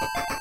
you